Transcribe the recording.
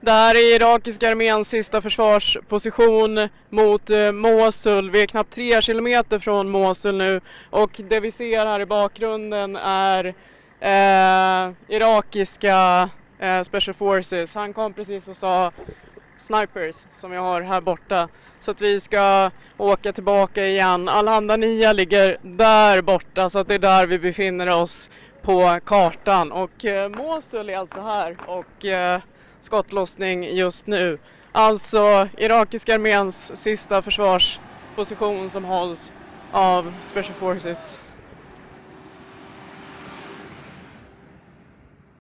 Det här är irakiska arméns sista försvarsposition mot eh, Mosul. Vi är knappt tre kilometer från Mosul nu och det vi ser här i bakgrunden är eh, irakiska eh, Special Forces. Han kom precis och sa snipers som jag har här borta. Så att vi ska åka tillbaka igen. Alhanda-Nia ligger där borta så att det är där vi befinner oss på kartan. Och eh, Mosul är alltså här och eh, skottlossning just nu. Alltså irakiska arméns sista försvarsposition som hålls av Special Forces.